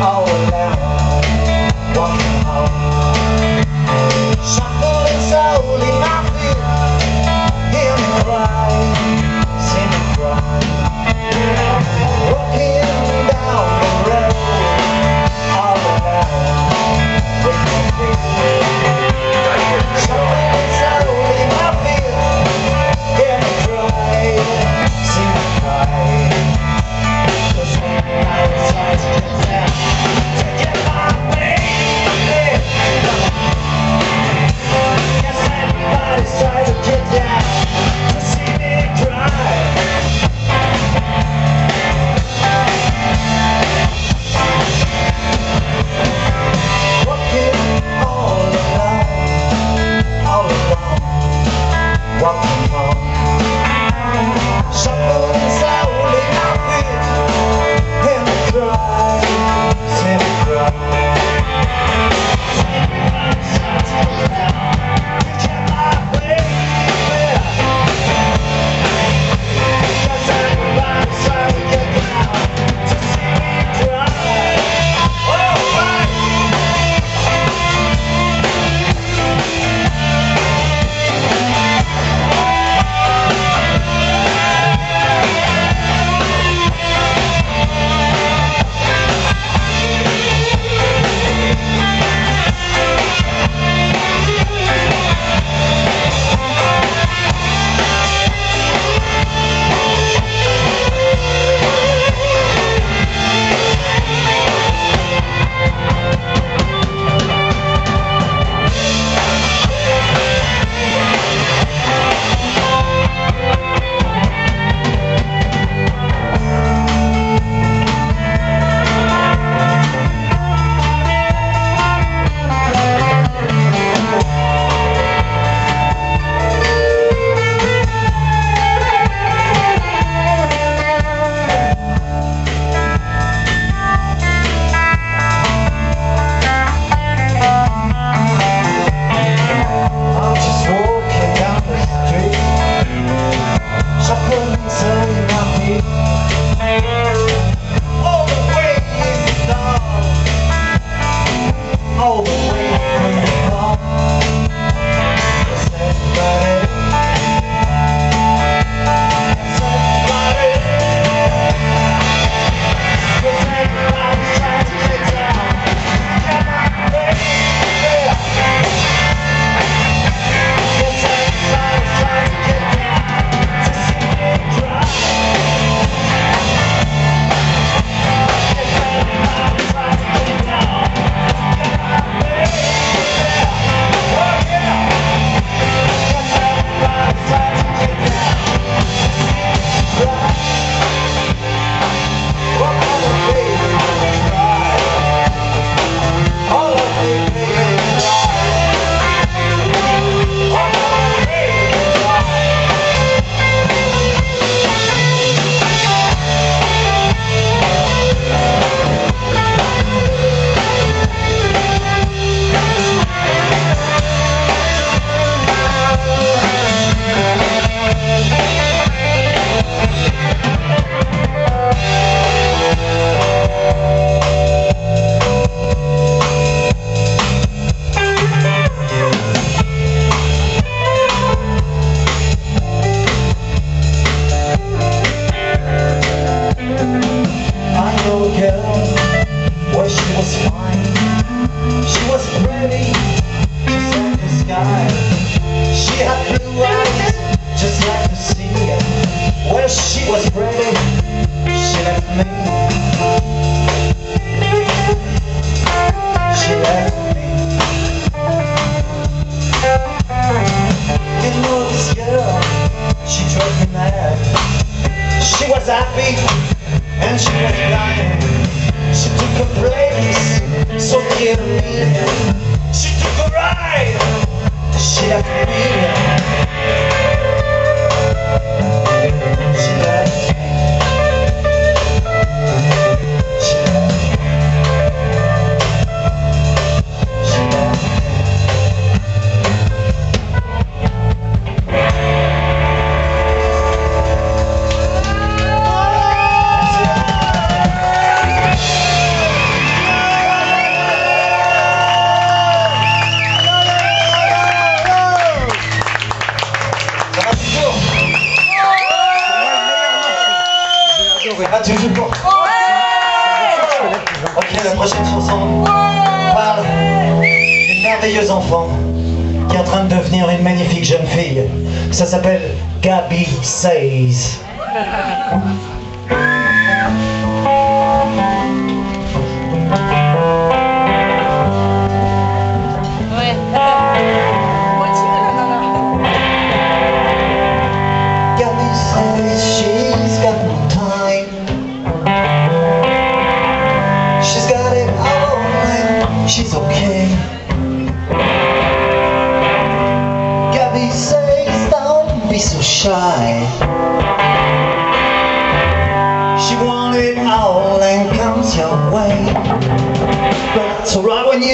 all alone, walking home. She was happy and she was. She took a place, so dear me. She took a ride, she left me. She prochaine parle d'une merveilleuse enfant qui est en train de devenir une magnifique jeune fille. Ça s'appelle Gabi Says.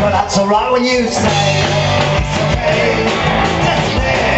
But that's alright when you say it's okay. That's me.